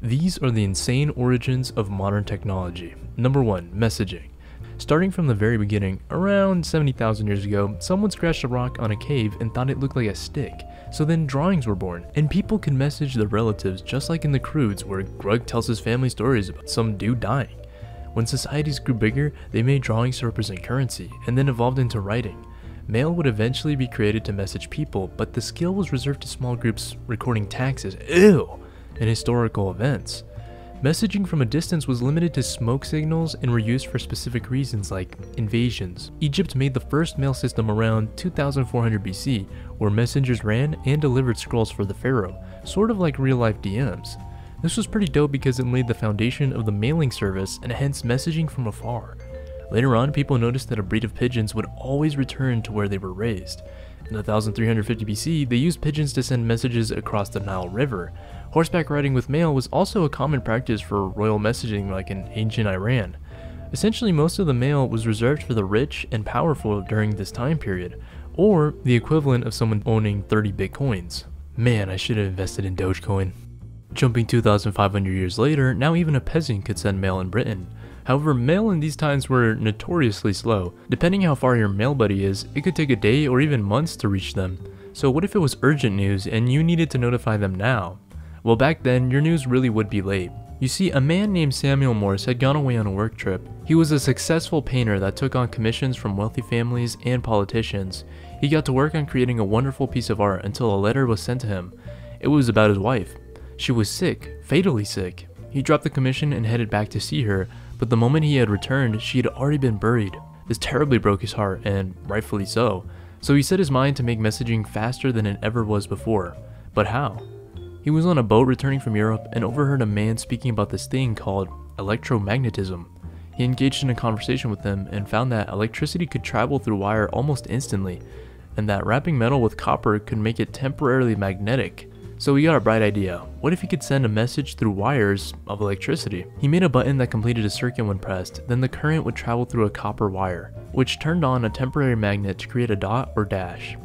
These are the insane origins of modern technology. Number 1. Messaging. Starting from the very beginning, around 70,000 years ago, someone scratched a rock on a cave and thought it looked like a stick. So then drawings were born, and people could message their relatives just like in the Croods where Grug tells his family stories about some dude dying. When societies grew bigger, they made drawings to represent currency, and then evolved into writing. Mail would eventually be created to message people, but the skill was reserved to small groups recording taxes, ew, and historical events. Messaging from a distance was limited to smoke signals and were used for specific reasons like invasions. Egypt made the first mail system around 2400 BC, where messengers ran and delivered scrolls for the pharaoh, sort of like real life DMs. This was pretty dope because it laid the foundation of the mailing service and hence messaging from afar. Later on, people noticed that a breed of pigeons would always return to where they were raised. In 1350 BC, they used pigeons to send messages across the Nile River. Horseback riding with mail was also a common practice for royal messaging like in ancient Iran. Essentially, most of the mail was reserved for the rich and powerful during this time period, or the equivalent of someone owning 30 bitcoins. Man, I should have invested in Dogecoin. Jumping 2,500 years later, now even a peasant could send mail in Britain. However, mail in these times were notoriously slow. Depending how far your mail buddy is, it could take a day or even months to reach them. So what if it was urgent news and you needed to notify them now? Well back then, your news really would be late. You see, a man named Samuel Morse had gone away on a work trip. He was a successful painter that took on commissions from wealthy families and politicians. He got to work on creating a wonderful piece of art until a letter was sent to him. It was about his wife. She was sick, fatally sick. He dropped the commission and headed back to see her, but the moment he had returned, she had already been buried. This terribly broke his heart, and rightfully so. So he set his mind to make messaging faster than it ever was before. But how? He was on a boat returning from Europe and overheard a man speaking about this thing called electromagnetism. He engaged in a conversation with them and found that electricity could travel through wire almost instantly, and that wrapping metal with copper could make it temporarily magnetic. So he got a bright idea. What if he could send a message through wires of electricity? He made a button that completed a circuit when pressed, then the current would travel through a copper wire, which turned on a temporary magnet to create a dot or dash.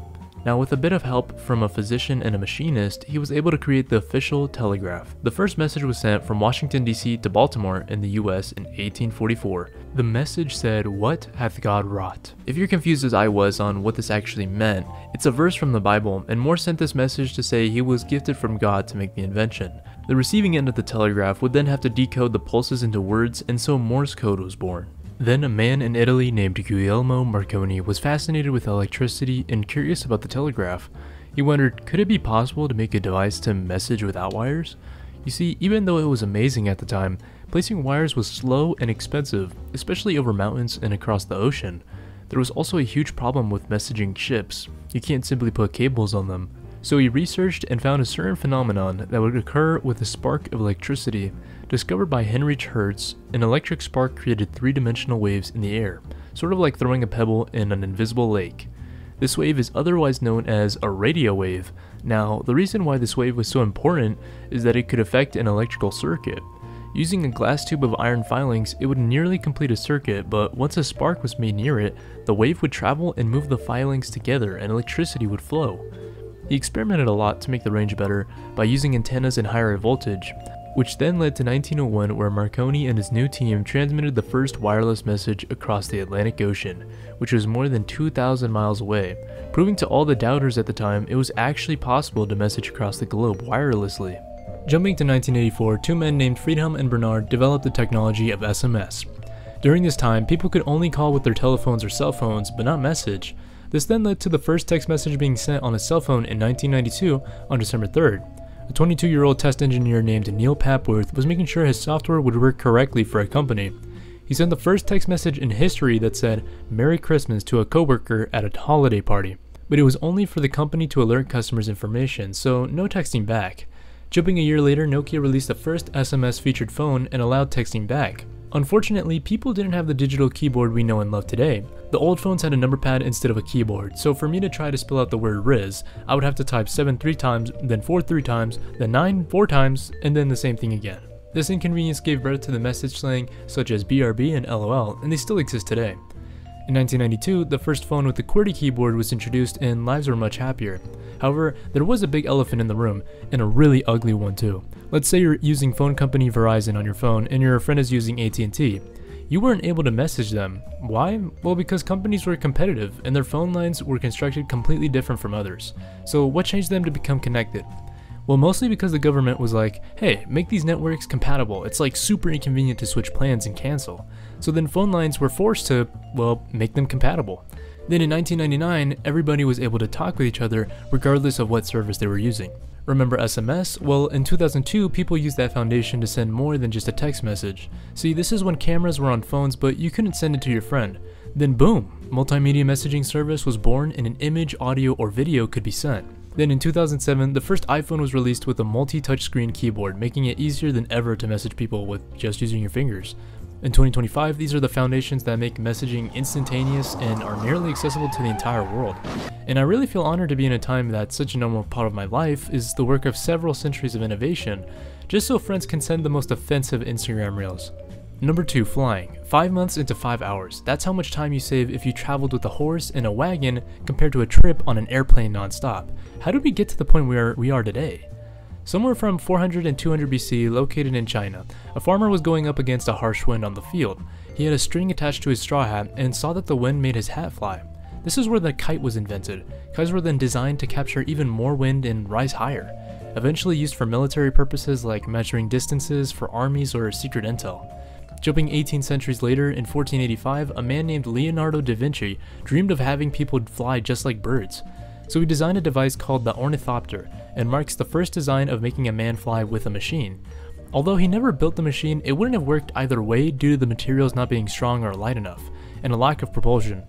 Now with a bit of help from a physician and a machinist, he was able to create the official telegraph. The first message was sent from Washington DC to Baltimore in the US in 1844. The message said, What hath God wrought? If you're confused as I was on what this actually meant, it's a verse from the Bible, and Morse sent this message to say he was gifted from God to make the invention. The receiving end of the telegraph would then have to decode the pulses into words, and so Morse code was born. Then a man in Italy named Guglielmo Marconi was fascinated with electricity and curious about the telegraph. He wondered, could it be possible to make a device to message without wires? You see, even though it was amazing at the time, placing wires was slow and expensive, especially over mountains and across the ocean. There was also a huge problem with messaging ships. You can't simply put cables on them. So he researched and found a certain phenomenon that would occur with a spark of electricity. Discovered by Heinrich Hertz, an electric spark created three-dimensional waves in the air, sort of like throwing a pebble in an invisible lake. This wave is otherwise known as a radio wave. Now, the reason why this wave was so important is that it could affect an electrical circuit. Using a glass tube of iron filings, it would nearly complete a circuit, but once a spark was made near it, the wave would travel and move the filings together and electricity would flow. He experimented a lot to make the range better by using antennas and higher voltage, which then led to 1901 where Marconi and his new team transmitted the first wireless message across the Atlantic Ocean, which was more than 2,000 miles away, proving to all the doubters at the time it was actually possible to message across the globe wirelessly. Jumping to 1984, two men named Friedhelm and Bernard developed the technology of SMS. During this time, people could only call with their telephones or cell phones, but not message. This then led to the first text message being sent on a cell phone in 1992 on December 3rd. A 22 year old test engineer named Neil Papworth was making sure his software would work correctly for a company. He sent the first text message in history that said, Merry Christmas to a coworker at a holiday party. But it was only for the company to alert customers information, so no texting back. Jumping a year later, Nokia released the first SMS featured phone and allowed texting back. Unfortunately, people didn't have the digital keyboard we know and love today. The old phones had a number pad instead of a keyboard, so for me to try to spell out the word Riz, I would have to type 7 three times, then 4 three times, then 9 four times, and then the same thing again. This inconvenience gave birth to the message slang such as BRB and LOL, and they still exist today. In 1992, the first phone with the QWERTY keyboard was introduced and lives were much happier. However, there was a big elephant in the room, and a really ugly one too. Let's say you're using phone company Verizon on your phone and your friend is using AT&T. You weren't able to message them. Why? Well, because companies were competitive and their phone lines were constructed completely different from others. So what changed them to become connected? Well, mostly because the government was like, hey, make these networks compatible. It's like super inconvenient to switch plans and cancel. So then phone lines were forced to, well, make them compatible. Then in 1999, everybody was able to talk with each other regardless of what service they were using. Remember SMS? Well, in 2002, people used that foundation to send more than just a text message. See, this is when cameras were on phones, but you couldn't send it to your friend. Then boom, multimedia messaging service was born and an image, audio, or video could be sent. Then in 2007, the first iPhone was released with a multi-touchscreen keyboard, making it easier than ever to message people with just using your fingers. In 2025, these are the foundations that make messaging instantaneous and are nearly accessible to the entire world. And I really feel honored to be in a time that such a normal part of my life is the work of several centuries of innovation, just so friends can send the most offensive Instagram reels. Number 2. Flying. 5 months into 5 hours. That's how much time you save if you traveled with a horse and a wagon compared to a trip on an airplane non-stop. How did we get to the point where we are today? Somewhere from 400 and 200 BC, located in China, a farmer was going up against a harsh wind on the field. He had a string attached to his straw hat and saw that the wind made his hat fly. This is where the kite was invented. Kites were then designed to capture even more wind and rise higher, eventually used for military purposes like measuring distances for armies or secret intel. Jumping 18 centuries later, in 1485, a man named Leonardo da Vinci dreamed of having people fly just like birds. So he designed a device called the ornithopter, and marks the first design of making a man fly with a machine. Although he never built the machine, it wouldn't have worked either way due to the materials not being strong or light enough, and a lack of propulsion.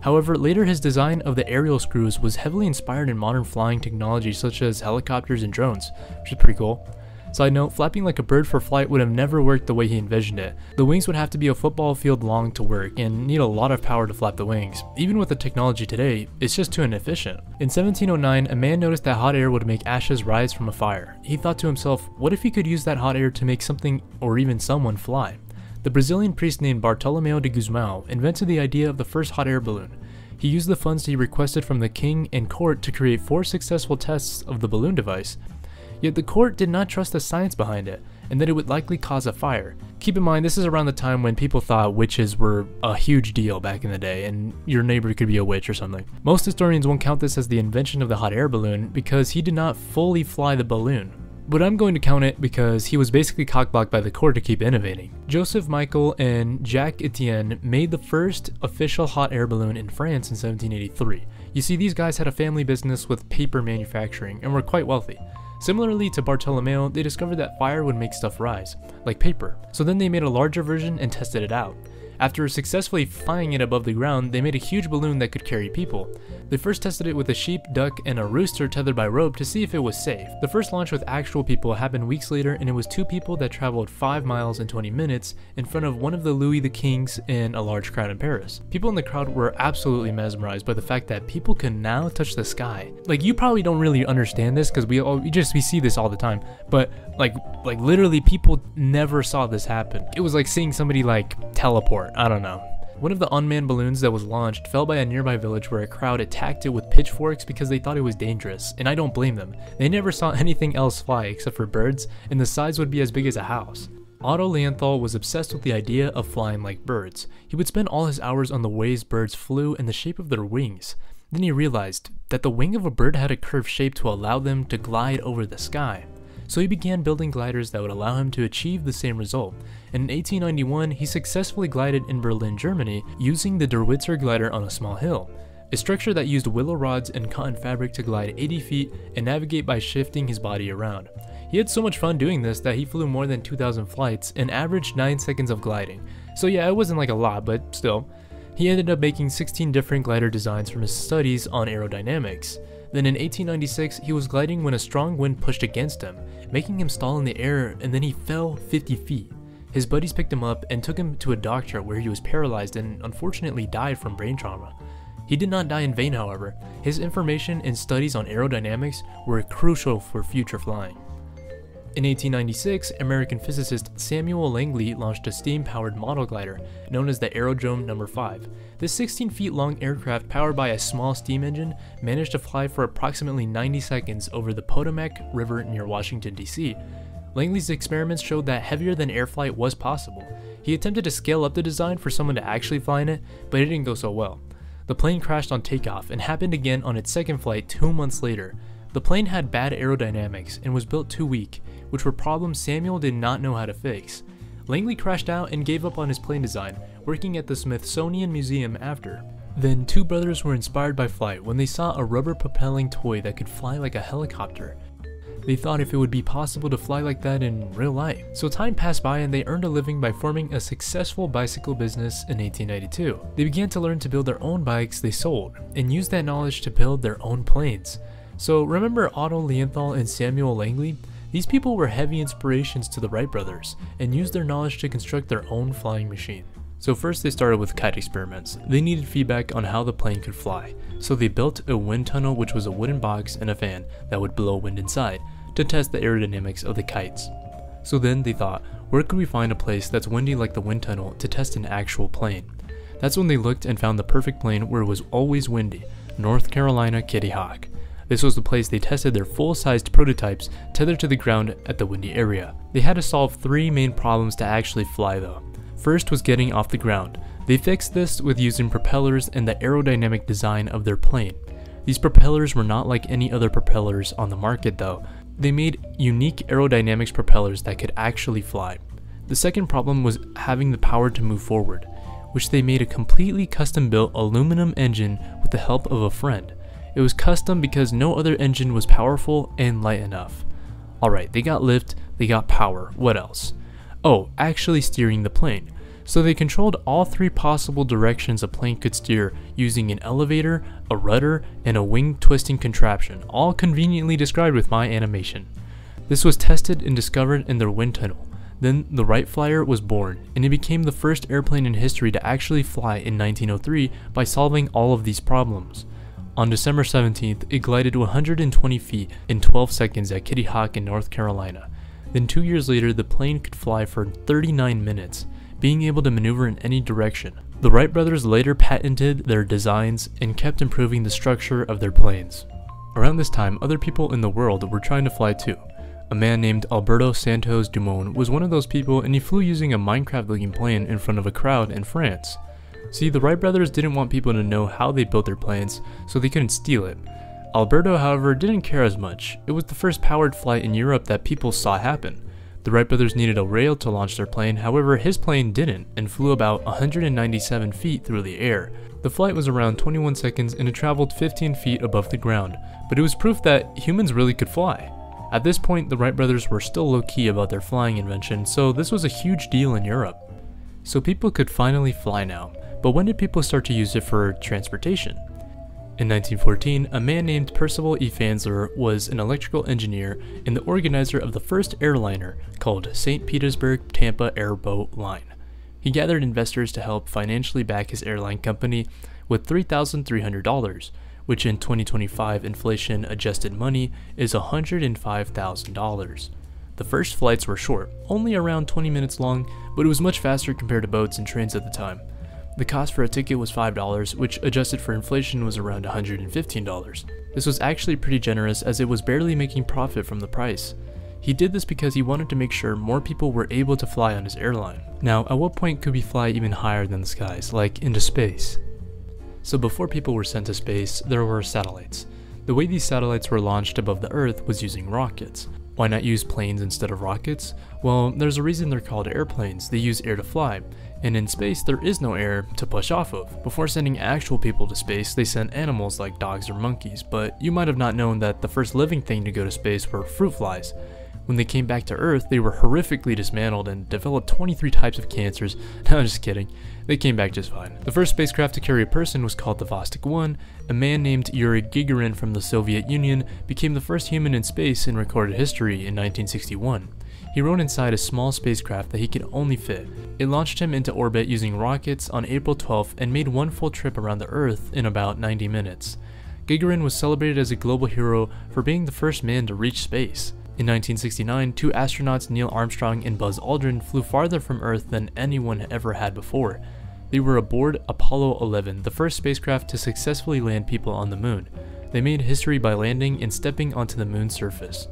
However, later his design of the aerial screws was heavily inspired in modern flying technology such as helicopters and drones, which is pretty cool. Side note, flapping like a bird for flight would have never worked the way he envisioned it. The wings would have to be a football field long to work and need a lot of power to flap the wings. Even with the technology today, it's just too inefficient. In 1709, a man noticed that hot air would make ashes rise from a fire. He thought to himself, what if he could use that hot air to make something or even someone fly? The Brazilian priest named Bartolomeu de Gusmão invented the idea of the first hot air balloon. He used the funds he requested from the king and court to create four successful tests of the balloon device, Yet the court did not trust the science behind it, and that it would likely cause a fire. Keep in mind, this is around the time when people thought witches were a huge deal back in the day, and your neighbor could be a witch or something. Most historians won't count this as the invention of the hot air balloon because he did not fully fly the balloon. But I'm going to count it because he was basically cockblocked by the court to keep innovating. Joseph Michael and Jacques Etienne made the first official hot air balloon in France in 1783. You see, these guys had a family business with paper manufacturing and were quite wealthy. Similarly to Bartolomeu, they discovered that fire would make stuff rise, like paper, so then they made a larger version and tested it out. After successfully flying it above the ground, they made a huge balloon that could carry people. They first tested it with a sheep, duck, and a rooster tethered by rope to see if it was safe. The first launch with actual people happened weeks later and it was two people that traveled 5 miles in 20 minutes in front of one of the Louis the Kings in a large crowd in Paris. People in the crowd were absolutely mesmerized by the fact that people can now touch the sky. Like you probably don't really understand this because we all we just we see this all the time, but like like literally people never saw this happen. It was like seeing somebody like teleport. I don't know. One of the unmanned balloons that was launched fell by a nearby village where a crowd attacked it with pitchforks because they thought it was dangerous, and I don't blame them. They never saw anything else fly except for birds, and the size would be as big as a house. Otto Lilienthal was obsessed with the idea of flying like birds. He would spend all his hours on the ways birds flew and the shape of their wings. Then he realized that the wing of a bird had a curved shape to allow them to glide over the sky so he began building gliders that would allow him to achieve the same result. And in 1891, he successfully glided in Berlin, Germany, using the Derwitzer glider on a small hill, a structure that used willow rods and cotton fabric to glide 80 feet and navigate by shifting his body around. He had so much fun doing this that he flew more than 2,000 flights and averaged 9 seconds of gliding. So yeah, it wasn't like a lot, but still. He ended up making 16 different glider designs from his studies on aerodynamics. Then in 1896, he was gliding when a strong wind pushed against him, making him stall in the air, and then he fell 50 feet. His buddies picked him up and took him to a doctor where he was paralyzed and unfortunately died from brain trauma. He did not die in vain, however. His information and studies on aerodynamics were crucial for future flying. In 1896, American physicist Samuel Langley launched a steam-powered model glider known as the Aerodrome No. 5. This 16 feet long aircraft powered by a small steam engine managed to fly for approximately 90 seconds over the Potomac River near Washington, D.C. Langley's experiments showed that heavier than air flight was possible. He attempted to scale up the design for someone to actually fly in it, but it didn't go so well. The plane crashed on takeoff and happened again on its second flight two months later. The plane had bad aerodynamics and was built too weak, which were problems Samuel did not know how to fix. Langley crashed out and gave up on his plane design, working at the Smithsonian Museum after. Then, two brothers were inspired by flight when they saw a rubber propelling toy that could fly like a helicopter. They thought if it would be possible to fly like that in real life. So time passed by and they earned a living by forming a successful bicycle business in 1892. They began to learn to build their own bikes they sold, and used that knowledge to build their own planes. So remember Otto Lilienthal and Samuel Langley? These people were heavy inspirations to the Wright brothers and used their knowledge to construct their own flying machine. So first they started with kite experiments. They needed feedback on how the plane could fly, so they built a wind tunnel which was a wooden box and a fan that would blow wind inside to test the aerodynamics of the kites. So then they thought, where could we find a place that's windy like the wind tunnel to test an actual plane? That's when they looked and found the perfect plane where it was always windy, North Carolina Kitty Hawk. This was the place they tested their full-sized prototypes tethered to the ground at the windy area. They had to solve three main problems to actually fly though. First was getting off the ground. They fixed this with using propellers and the aerodynamic design of their plane. These propellers were not like any other propellers on the market though. They made unique aerodynamics propellers that could actually fly. The second problem was having the power to move forward, which they made a completely custom built aluminum engine with the help of a friend. It was custom because no other engine was powerful and light enough. Alright, they got lift, they got power, what else? Oh, actually steering the plane. So they controlled all three possible directions a plane could steer using an elevator, a rudder, and a wing twisting contraption, all conveniently described with my animation. This was tested and discovered in their wind tunnel. Then the Wright Flyer was born, and it became the first airplane in history to actually fly in 1903 by solving all of these problems. On December 17th, it glided 120 feet in 12 seconds at Kitty Hawk in North Carolina. Then two years later, the plane could fly for 39 minutes, being able to maneuver in any direction. The Wright brothers later patented their designs and kept improving the structure of their planes. Around this time, other people in the world were trying to fly too. A man named Alberto Santos Dumont was one of those people and he flew using a Minecraft looking plane in front of a crowd in France. See, the Wright brothers didn't want people to know how they built their planes, so they couldn't steal it. Alberto, however, didn't care as much. It was the first powered flight in Europe that people saw happen. The Wright brothers needed a rail to launch their plane, however, his plane didn't and flew about 197 feet through the air. The flight was around 21 seconds and it traveled 15 feet above the ground, but it was proof that humans really could fly. At this point, the Wright brothers were still low key about their flying invention, so this was a huge deal in Europe. So people could finally fly now. But when did people start to use it for transportation? In 1914, a man named Percival E. Fansler was an electrical engineer and the organizer of the first airliner called St. Petersburg Tampa Airboat Line. He gathered investors to help financially back his airline company with $3,300, which in 2025 inflation adjusted money is $105,000. The first flights were short, only around 20 minutes long, but it was much faster compared to boats and trains at the time. The cost for a ticket was $5, which adjusted for inflation was around $115. This was actually pretty generous as it was barely making profit from the price. He did this because he wanted to make sure more people were able to fly on his airline. Now, at what point could we fly even higher than the skies, like into space? So before people were sent to space, there were satellites. The way these satellites were launched above the Earth was using rockets. Why not use planes instead of rockets? Well, there's a reason they're called airplanes. They use air to fly, and in space there is no air to push off of. Before sending actual people to space, they sent animals like dogs or monkeys, but you might have not known that the first living thing to go to space were fruit flies. When they came back to Earth, they were horrifically dismantled and developed 23 types of cancers. No, I'm just kidding. They came back just fine. The first spacecraft to carry a person was called the Vostok 1. A man named Yuri Gagarin from the Soviet Union became the first human in space in recorded history in 1961. He rode inside a small spacecraft that he could only fit. It launched him into orbit using rockets on April 12th and made one full trip around the Earth in about 90 minutes. Gagarin was celebrated as a global hero for being the first man to reach space. In 1969, two astronauts Neil Armstrong and Buzz Aldrin flew farther from Earth than anyone ever had before. They were aboard Apollo 11, the first spacecraft to successfully land people on the moon. They made history by landing and stepping onto the moon's surface.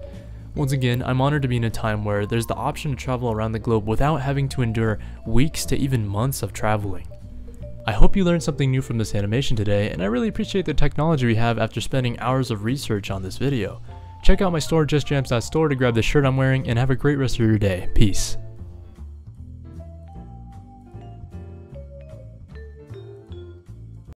Once again, I'm honored to be in a time where there's the option to travel around the globe without having to endure weeks to even months of traveling. I hope you learned something new from this animation today, and I really appreciate the technology we have after spending hours of research on this video. Check out my store justjams.store to grab the shirt I'm wearing, and have a great rest of your day. Peace.